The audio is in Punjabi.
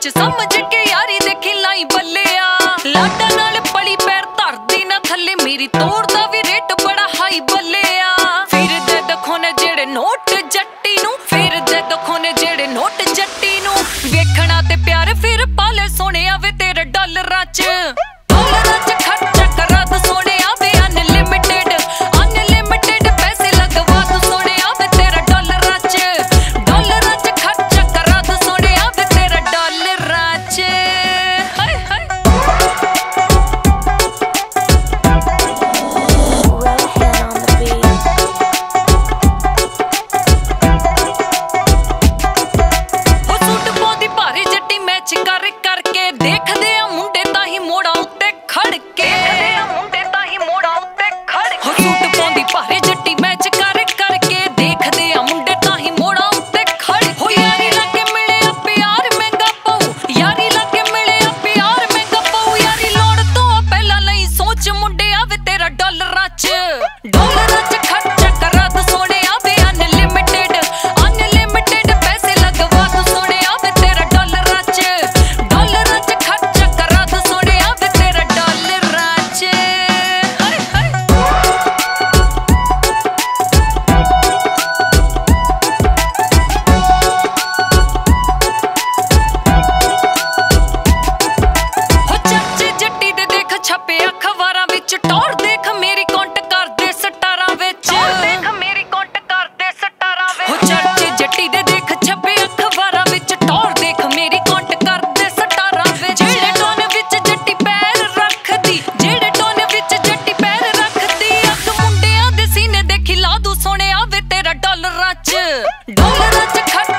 ਸੋਚ ਸਮਝ ਕੇ ਯਾਰੀ ਦੇਖੀ ਲਾਈ ਬੱਲਿਆ। ਲਾਡਾ ਨਾਲ ਪਲੀ ਪੈਰ ਧਰਦੀ ਨਾ ਥੱਲੇ, ਮੇਰੀ ਤੋੜ ਦਾ ਵੀ ਰੇਟ ਬੜਾ ਹਾਈ ਬੱਲਿਆ। ਫਿਰ ਦੇ ਦੇਖੋ ਨੇ ਜਿਹੜੇ ਨੋਟ ਜੱਟੀ ਨੂੰ, ਫਿਰ ਦੇ ਦੇਖੋ ਨੇ ਜਿਹੜੇ ਨੋਟ ਜੱਟੀ ਨੂੰ, ਵੇਖਣਾ ਤੇ ਪਿਆਰ ਫਿਰ ਪਾਲੇ ਸੋਹਣਿਆ ਵੇ ਤੇਰੇ ਡਾਲਰਾਂ 'ਚ। Don't ਬਣਿਆ ਵੇ ਤੇਰਾ ਡਾਲਰਾਂ ਚ। ਡਾਲਰਾਂ ਚ ਖੜ